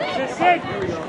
That's it.